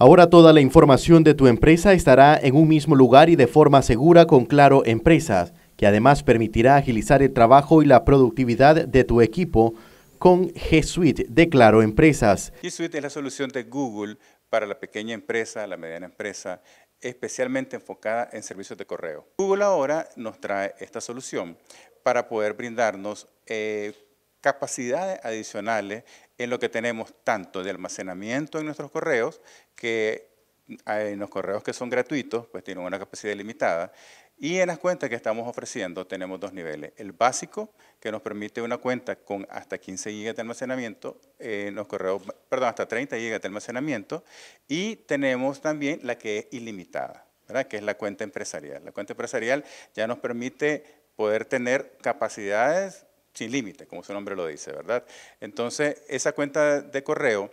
Ahora toda la información de tu empresa estará en un mismo lugar y de forma segura con Claro Empresas, que además permitirá agilizar el trabajo y la productividad de tu equipo con G Suite de Claro Empresas. G Suite es la solución de Google para la pequeña empresa, la mediana empresa, especialmente enfocada en servicios de correo. Google ahora nos trae esta solución para poder brindarnos eh, capacidades adicionales en lo que tenemos tanto de almacenamiento en nuestros correos, que en los correos que son gratuitos, pues tienen una capacidad limitada, y en las cuentas que estamos ofreciendo tenemos dos niveles. El básico, que nos permite una cuenta con hasta 15 GB de almacenamiento, en los correos, perdón, hasta 30 GB de almacenamiento, y tenemos también la que es ilimitada, ¿verdad? que es la cuenta empresarial. La cuenta empresarial ya nos permite poder tener capacidades sin límite, como su nombre lo dice, ¿verdad? Entonces, esa cuenta de correo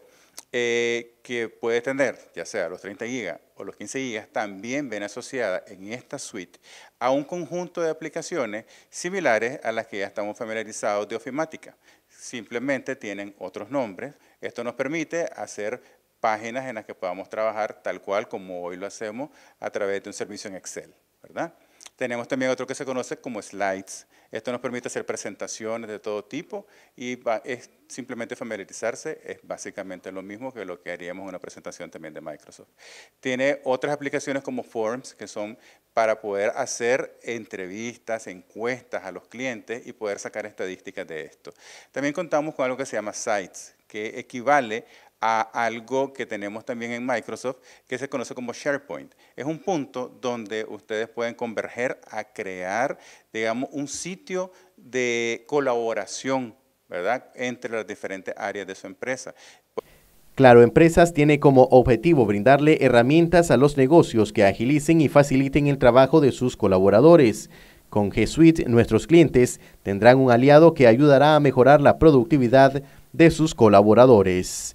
eh, que puede tener, ya sea los 30 gigas o los 15 gigas, también ven asociada en esta suite a un conjunto de aplicaciones similares a las que ya estamos familiarizados de ofimática. Simplemente tienen otros nombres. Esto nos permite hacer páginas en las que podamos trabajar tal cual como hoy lo hacemos a través de un servicio en Excel, ¿verdad? Tenemos también otro que se conoce como slides. Esto nos permite hacer presentaciones de todo tipo y es simplemente familiarizarse, es básicamente lo mismo que lo que haríamos en una presentación también de Microsoft. Tiene otras aplicaciones como Forms, que son para poder hacer entrevistas, encuestas a los clientes y poder sacar estadísticas de esto. También contamos con algo que se llama Sites, que equivale a algo que tenemos también en Microsoft que se conoce como SharePoint. Es un punto donde ustedes pueden converger a crear, digamos, un sitio de colaboración, ¿verdad?, entre las diferentes áreas de su empresa. Claro Empresas tiene como objetivo brindarle herramientas a los negocios que agilicen y faciliten el trabajo de sus colaboradores. Con G Suite, nuestros clientes tendrán un aliado que ayudará a mejorar la productividad de sus colaboradores.